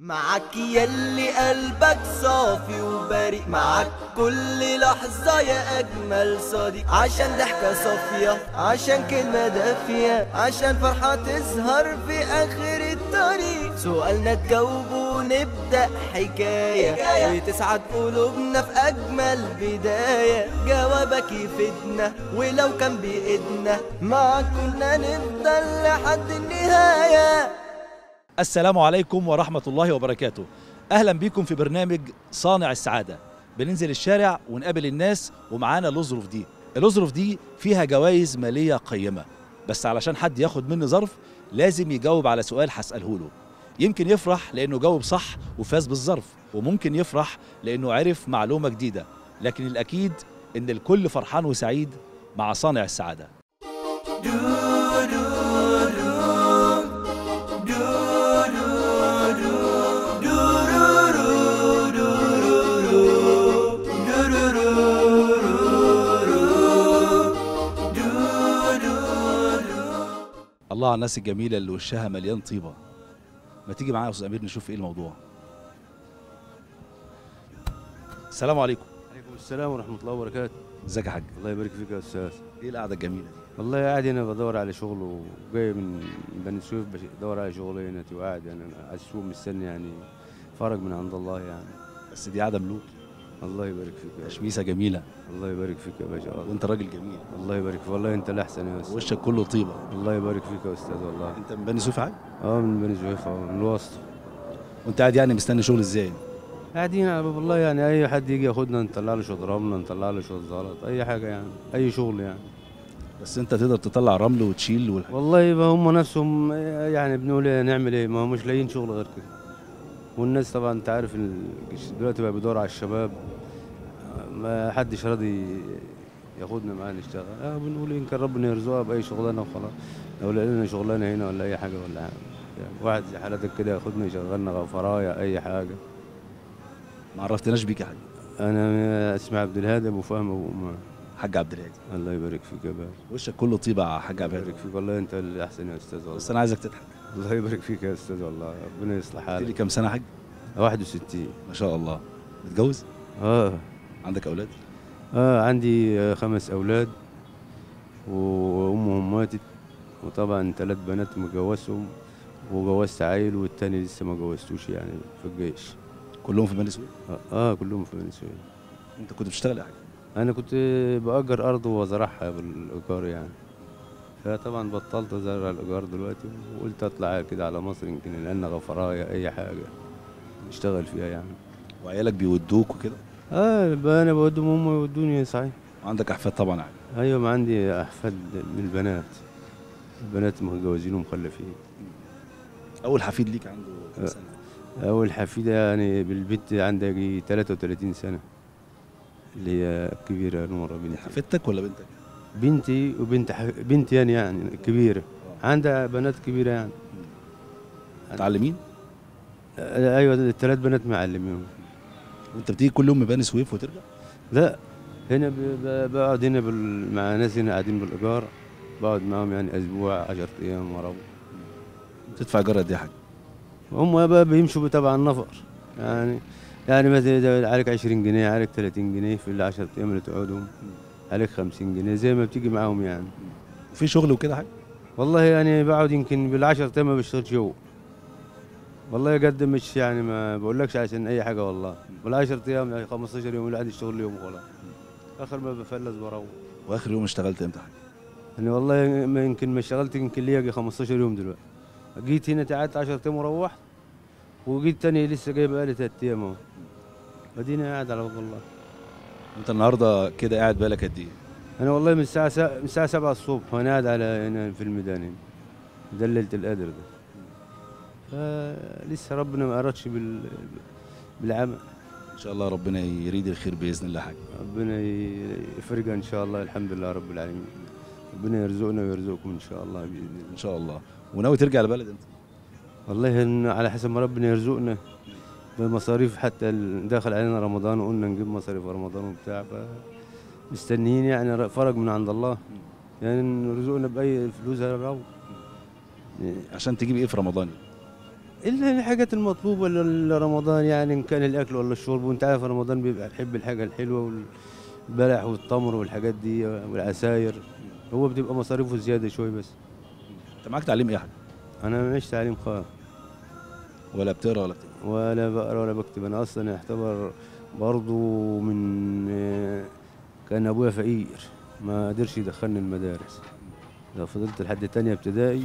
معاك يلي قلبك صافي وبريء معاك كل لحظة يا أجمل صديق. عشان ضحكة صافية عشان كلمة دافية عشان فرحة تظهر في آخر الطريق. سؤالنا تجاوبه ونبدأ حكاية. وتسعد قلوبنا في أجمل بداية. جوابك يفيدنا ولو كان بإيدنا. معاك كنا نفضل لحد النهاية. السلام عليكم ورحمة الله وبركاته. أهلا بكم في برنامج صانع السعادة. بننزل الشارع ونقابل الناس ومعانا الأظرف دي. الأظرف دي فيها جوائز مالية قيمة. بس علشان حد ياخد مني ظرف لازم يجاوب على سؤال هسأله له. يمكن يفرح لأنه جاوب صح وفاز بالظرف وممكن يفرح لأنه عرف معلومة جديدة. لكن الأكيد إن الكل فرحان وسعيد مع صانع السعادة. الله على الناس الجميلة اللي وشها مليان طيبة. ما تيجي معايا يا أستاذ أمير نشوف إيه الموضوع؟ السلام عليكم. عليكم السلام ورحمة الله وبركاته. إزيك يا حاج؟ الله يبارك فيك يا أستاذ. إيه القعدة الجميلة دي؟ والله قاعد هنا بدور على شغل وجاي من بني سويف بدور على شغل هنا وقاعد يعني على السوق مستني يعني فرج من عند الله يعني. بس دي قعدة ملوك. الله يبارك فيك يا باشا. تشميسة جميلة. الله يبارك فيك يا باشا. وانت راجل جميل. الله يبارك فيك. والله أنت الأحسن يا أستاذ. وشك كله طيبة. الله يبارك فيك يا أستاذ والله. انت من بني سويف حاج أه من بني سويف أه من الوسط. وانت قاعد يعني مستني شغل إزاي؟ قاعدين على باب الله يعني. أي حد يجي ياخدنا نطلع له شوية رملة نطلع له شوية زلط أي حاجة يعني. أي شغل يعني. بس انت تقدر تطلع رمل وتشيل والحاجة. والله هم نفسهم يعني بنقول إيه نعمل إيه؟ ما هم مش لاقيين شغل غير كده. والناس طبعا أنت عارف دلوقتي بقى بيدور على الشباب. ما حدش راضي ياخدنا معاه نشتغل. آه بنقول يمكن ربنا يرزقها بأي شغلانة وخلاص. لو لقينا شغلانة هنا ولا أي حاجة ولا حاجة. يعني واحد زي حالتك كده ياخدنا يشغلنا غفرايا أي حاجة. ما عرفتناش بيك يا حاج. أنا اسمي عبد الهادي أبو فهم أبو أمة. حاج عبد الهادي. الله يبارك فيك يا باشا. وشك كله طيبة يا حاج عبد الهادي. يبارك فيك والله أنت الأحسن يا أستاذ والله. بس أنا عايزك تضحك. الله يبارك فيك يا أستاذ والله ربنا يصلح قلت لي حالك كام سنة يا حاج 61 ما شاء الله. متجوز؟ آه. عندك أولاد؟ آه عندي خمس أولاد وأمهم ماتت وطبعا ثلاث بنات مجوزهم وجوزت عيل والتاني لسه ما جوزتوش يعني في الجيش. كلهم في بني سويف آه, آه كلهم في بني سويف أنت كنت بتشتغل يا حاج؟ أنا كنت بأجر أرض وأزرعها بالإيجار يعني. فطبعا بطلت أزرع الايجار دلوقتي وقلت أطلع كده على مصر يمكن لأن غفرايا اي حاجة اشتغل فيها يعني. وعيالك بيودوك وكده؟ آه أنا بودهم هم يودوني صحيح. وعندك أحفاد طبعا حاج أيوه ما عندي أحفاد من البنات. البنات متجوزين ومخلفين. أول حفيد ليك عنده كام أه. سنة؟ أول حفيده يعني بالبنت عندها يجي 33 سنة اللي هي الكبيره نوره بنتي. حفيدتك ولا بنتك؟ بنتي وبنت ح... بنتي أنا يعني الكبيره عندها بنات كبيرة يعني. متعلمين آه، أيوه الثلاث بنات معلمين وأنت بتيجي كل يوم من بني سويف وترجع؟ لا هنا. بقعد هنا بال... مع ناس هنا قاعدين بالإيجار. بقعد معاهم يعني أسبوع 10 أيام وأروح تدفع ايجار قد إيه يا حاج. هم بقى بيمشوا تبع النفر. يعني يعني مثلا عليك 20 جنيه عليك 30 جنيه في ال 10 أيام اللي تقعدهم. عليك 50 جنيه زي ما بتيجي معاهم يعني. في شغل وكده يا حاج والله يعني بقعد يمكن بال 10 أيام ما بشتغلش جو. والله قد مش يعني ما بقولكش عشان أي حاجة والله. بال 10 أيام يعني 15 يوم الواحد يشتغل يوم وخلاص. آخر ما بفلس بروح وآخر يوم اشتغلت إمتى يا حاج يعني والله ما يمكن ما اشتغلت يمكن لي يجي 15 يوم دلوقتي. جيت هنا قعدت 10 أيام وروحت وجيت تاني لسه جاي بقالي ثلاث أيام أهو. اديني قاعد على باب الله. انت النهارده كده قاعد بالك قد إيه؟ أنا والله من الساعة سا... من الساعة 7 الصبح وأنا قاعد على هنا في الميدان هنا ده ليله القدر ده. فلسه ربنا ما اردش بال... بالعمل. إن شاء الله ربنا يريد الخير بإذن الله حاج. ربنا يفرجها إن شاء الله الحمد لله رب العالمين. ربنا يرزقنا ويرزقكم إن شاء الله بإذن الله. إن شاء الله. وناوي ترجع البلد إمتى؟ والله إن على حسب ما ربنا يرزقنا. بمصاريف حتى داخل علينا رمضان وقلنا نجيب مصاريف رمضان وبتاع مستنيين يعني فرج من عند الله. يعني نرزقنا بأي فلوس هنروح عشان تجيب إيه في رمضان؟ الا الحاجات المطلوبة لرمضان يعني إن كان الأكل ولا الشرب. وأنت عارف رمضان بيبقى نحب الحاجة الحلوة والبلح والتمر والحاجات دي والعساير. هو بتبقى مصاريفه زيادة شوية بس. أنت معاك تعليم إيه يا حاج؟ أنا مش تعليم خالص ولا بتقرأ ولا بتكتب ولا بقرا ولا بكتب أنا أصلا اعتبر برضو من كان أبويا فقير ما قدرش يدخلني المدارس. لو فضلت لحد تانية ابتدائي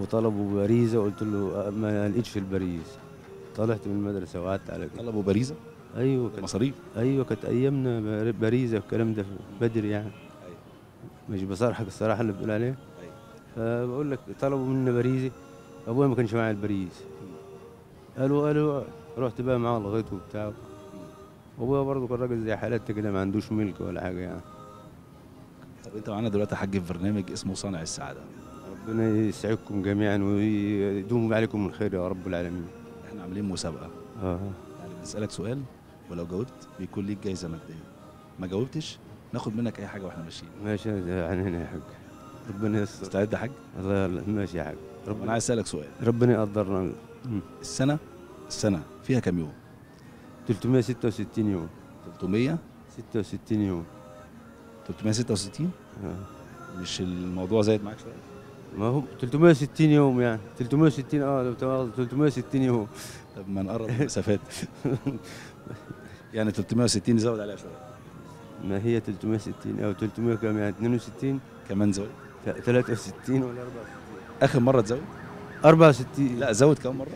وطلبوا باريزة قلت له ما لقيتش الباريز. طلعت من المدرسة وقعدت على كده. طلبوا باريزة؟ أيوه كانت مصاريف؟ أيوه كانت أيامنا بار- باريزة والكلام ده بدري يعني. مش بصرحك الصراحة اللي بتقول عليه فبقول لك طلبوا منا باريزة. أبويا ما كانش معايا الباريز. قالوا قالوا رحت بقى معاه لغيته وبتاع. وابويا برضه كان راجل زي حالاتي كده ما عندوش ملك ولا حاجة يعني. طب انت معانا دلوقتي يا حاج في برنامج اسمه صانع السعادة. ربنا يسعدكم جميعا ويدوم عليكم من خير يا رب العالمين. إحنا عاملين مسابقة. آه. يعني بنسألك سؤال ولو جاوبت بيكون ليك جايزة مادية. ما جاوبتش ناخد منك أي حاجة وإحنا ماشيين. ماشي يعني هنا يا حاج. ربنا يستر. مستعد يا حاج؟ الله يلا ماشي يا حاج. ربنا عايز أسألك سؤال. ربنا يقدرنا. السنة السنة فيها كام يوم؟ 366 يوم. 300 66 يوم. 366 آه. مش الموضوع زايد معاك شوية؟ ما هو 360 يوم يعني. 360 آه لو تواضع 360 يوم. طب ما نقرب المسافات. يعني 360 نزود عليها شوية. ما هي 360 أو 300 كام يعني؟ 62 كمان زود. 63 ولا 64 آخر مرة تزود؟ 64 لا زود كم مرة.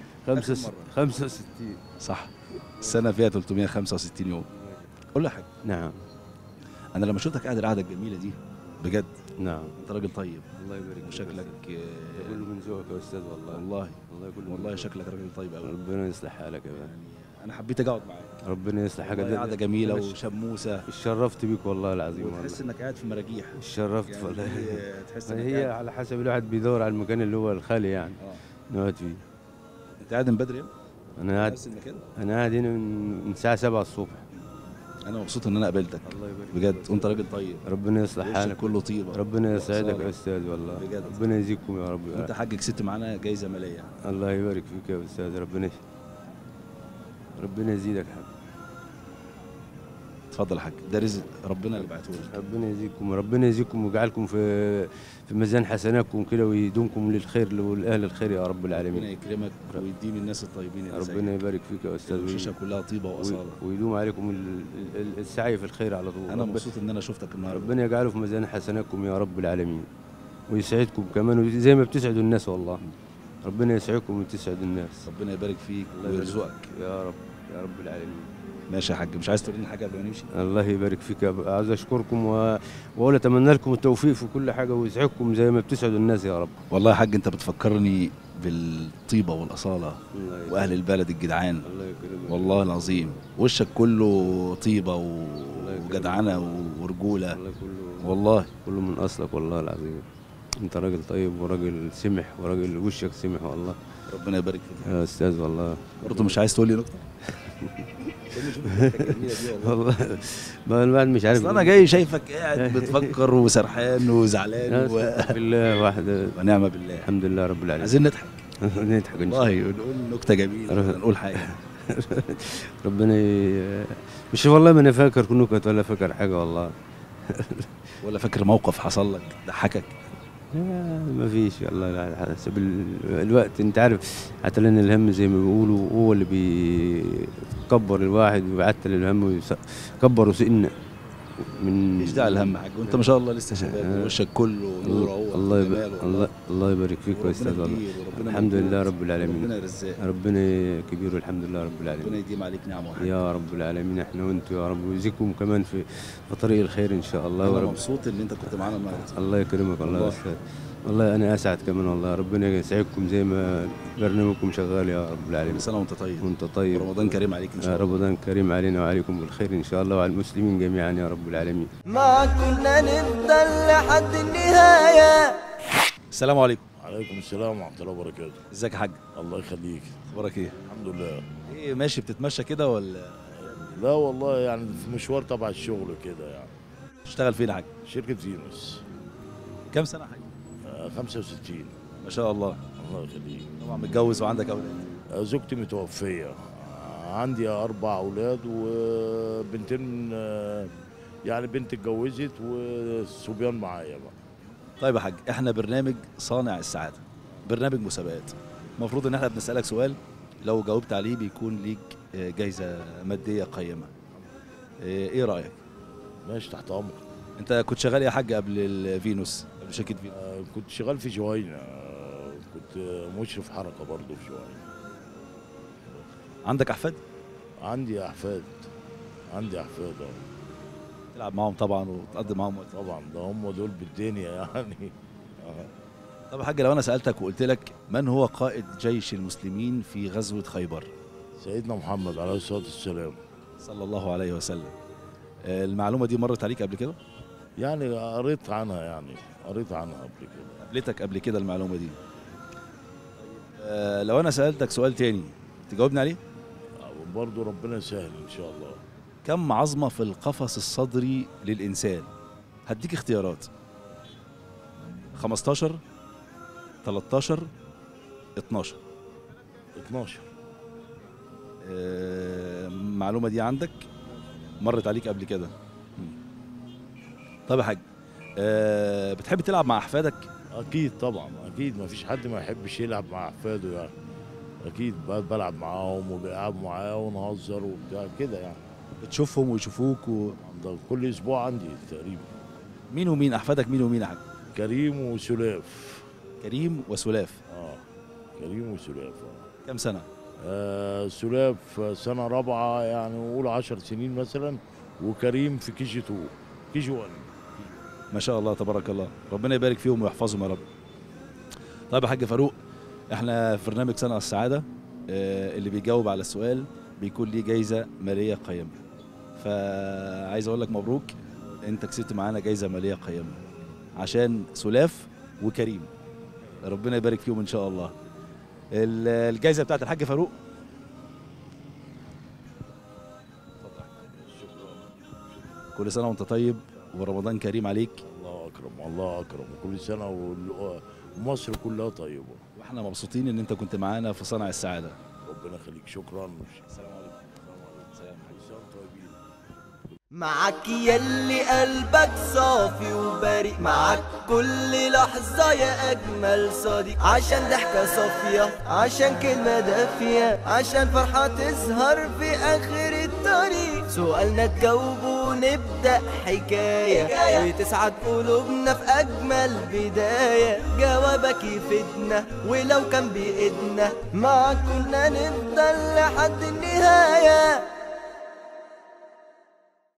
65 صح. السنة فيها 365 يوم. قول لي يا حاج نعم. أنا لما شفتك قاعد القعدة الجميلة دي بجد. نعم. أنت راجل طيب. الله يبارك فيك. وشكلك كله من ذوقك يا أستاذ والله. والله. والله كله والله شكلك راجل طيب قوي ربنا يصلح حالك يا باشا يعني أنا حبيت أقعد معاك. ربنا يصلح حاجة والله قعده جميلة وش وشموسة. اتشرفت بيك والله العظيم والله. إنك قاعد في مراجيح. اتشرفت يعني والله. تحس إنك هي على حسب الواحد بيدور على المكان اللي هو الخالي يعني. آه. نقعد فيه. أنت قاعد من بدري؟ أنا قاعد أنا قاعد هنا من الساعة 7 الصبح. أنا مبسوط إن أنا قابلتك. الله يبارك بجد. وأنت راجل طيب. ربنا يصلح حالك. كله طيبة. ربنا يسعدك. يا أستاذ والله. بجد. ربنا يزيدكم يا رب وانت حاج كسبت معانا جايزه ماليه الله يبارك فيك يا أستاذ. ربنا ربنا يزيدك حاج اتفضل يا حاج. ده رزق ربنا اللي بعته لك. ربنا يزيدكم ربنا يزيدكم ويجعلكم في في ميزان حسناتكم كده ويدومكم للخير والاهل الخير يا رب ربنا العالمين يكرمك ويديم الناس الطيبين اللي. ربنا يبارك فيك يا أستاذ الشاشه كلها طيبة وأصالة. ويدوم عليكم ال- ال- السعي في الخير على طول. أنا مبسوط إن أنا شفتك النهارده. ربنا يجعله في ميزان حسناتكم يا رب العالمين. ويسعدكم كمان زي ما بتسعدوا الناس والله. ربنا يسعدكم وتسعد الناس. ربنا يبارك فيك ويرزقك. يا رب. يا رب العالمين. ماشي يا حاج مش عايز تقول لنا حاجة قبل ما نمشي؟ الله يبارك فيك يا عاوز أشكركم و... وأقول أتمنى لكم التوفيق في كل حاجة ويسعدكم زي ما بتسعدوا الناس يا رب. والله يا حاج أنت بتفكرني بالطيبة والأصالة. وأهل البلد الجدعان. الله يكرمك. والله العظيم وشك كله طيبة و-. وجدعنة ورجولة. الله كله. والله. كله من أصلك والله العظيم. أنت راجل طيب وراجل سمح وراجل وشك سمح والله. ربنا يبارك فيك. يا أستاذ والله. برضه مش عايز تقول لي نقطة؟ والله. ما الواحد مش عارف. أنا جاي شايفك قاعد بتفكر وسرحان وزعلان و... بالله واحد ونعم بالله. الحمد لله رب العالمين. عايزين نضحك. نضحك إن شاء الله. نقول نكتة جميلة نقول حاجة. ربنا ي... مش والله ما أنا فاكر نكت ولا فاكر حاجة والله. ولا فاكر موقف حصل لك ضحكك. ما فيش. والله حسب ال- الوقت. انت عارف حتى لأن الهم زي ما بيقولوا هو اللي بيكبر الواحد ويعتل الهم ويكبر سنه. من مش داعي الهم حاج وانت ما شاء الله لسه شباب آه. وشك كله نور الله اهو الله, يبارك. الله الله يبارك فيك يا أستاذ والله وربنا الحمد. لله رب العالمين ربنا يرزقك ربنا كبير والحمد لله رب ربنا العالمين يديم عليك نعمة وحاجة. يا رب العالمين إحنا وأنتم يا رب ويزيكم كمان في في طريق الخير إن شاء الله أنا مبسوط إن أنت كنت معانا النهارده الله يكرمك الله. يستر والله أنا أسعد كمان والله. ربنا يسعدكم زي ما برنامجكم شغال يا رب العالمين. سنة وأنت طيب. وأنت طيب. ورمضان كريم عليك إن شاء يا الله. رمضان كريم علينا وعليكم بالخير إن شاء الله وعلى المسلمين جميعا يا رب العالمين. ما كنا نفضل لحد النهاية. السلام عليكم. عليكم السلام ورحمة الله وبركاته. إزيك يا حاج؟ الله يخليك. أخبارك إيه؟ الحمد لله. إيه ماشي؟ بتتمشى كده ولا؟ لا والله يعني في مشوار تبع الشغل كده يعني. تشتغل فين يا حاج؟ شركة فينوس كام سنة يا حاج؟ 65 ما شاء الله. الله يخليك. طبعا متجوز وعندك أولاد. زوجتي متوفية. عندي أربع أولاد وبنتين آه، يعني بنت اتجوزت والصبيان معايا بقى. طيب يا حاج إحنا برنامج صانع السعادة برنامج مسابقات. المفروض إن إحنا بنسألك سؤال لو جاوبت عليه بيكون ليك آه، جايزة مادية قيمة. آه، إيه رأيك؟ ماشي تحت أمرك. انت كنت شغال يا حاج قبل الفينوس قبل شركة فينوس. آه، كنت شغال في جوينة آه، كنت مشرف حركة برضه في جوينة عندك أحفاد؟ عندي أحفاد عندي أحفاد آه. تلعب معاهم طبعا وتقضي معاهم وقت. طبعا ده هم دول بالدنيا يعني. آه. طب يا حاج لو أنا سألتك وقلت لك من هو قائد جيش المسلمين في غزوة خيبر؟ سيدنا محمد عليه الصلاة والسلام. صلى الله عليه وسلم. آه، المعلومة دي مرت عليك قبل كده؟ يعني قريت عنها يعني قريت عنها قبل كده. قابلتك قبل كده المعلومة دي. آه، لو أنا سألتك سؤال تاني تجاوبني عليه؟ آه، برضه ربنا يسهل إن شاء الله. كم عظمة في القفص الصدري للإنسان؟ هديك اختيارات. 15 13 12 12 آه، المعلومه دي عندك؟ مرت عليك قبل كده. طب يا حاج آه، بتحب تلعب مع أحفادك؟ أكيد طبعا أكيد ما فيش حد ما يحبش يلعب مع أحفاده يعني. بقى بلعب معاهم وبلعب معاه ونهزر وبتاع كده يعني. بتشوفهم ويشوفوك و... كل أسبوع عندي تقريبا. مين ومين؟ أحفادك مين ومين يا حاج؟ كريم وسلاف كريم وسلاف آه كريم وسلاف آه. كم سنة؟ آه، سلاف سنة رابعة يعني نقول عشر سنين مثلا وكريم في كي جي 2 كي جي 1 ما شاء الله تبارك الله. ربنا يبارك فيهم ويحفظهم يا رب. طيب يا حاج فاروق إحنا في برنامج صانع السعادة آه، اللي بيجاوب على السؤال بيكون ليه جايزة مالية قيمة. فعايز أقول لك مبروك أنت كسبت معانا جايزة مالية قيمة. عشان سلاف وكريم. ربنا يبارك فيهم إن شاء الله. ال- الجايزة بتاعت الحاج فاروق. كل سنة وأنت طيب. ورمضان كريم عليك. الله أكرم الله أكرم. وكل سنة وال- ومصر كلها طيبة. وإحنا مبسوطين إن أنت كنت معانا في صنع السعادة. ربنا يخليك. شكرا. السلام عليكم. سلام كل سنة وأنتم طيبين. معاك يلي قلبك صافي وبريء معاك كل لحظة يا أجمل صديق. عشان ضحكة صافية عشان كلمة دافية عشان فرحة تظهر في آخر الطريق. سؤالنا تجاوبه ونبدأ حكاية. وتسعد قلوبنا في أجمل بداية. جوابك يفيدنا ولو كان بإيدنا. معاك كنا نفضل لحد النهاية.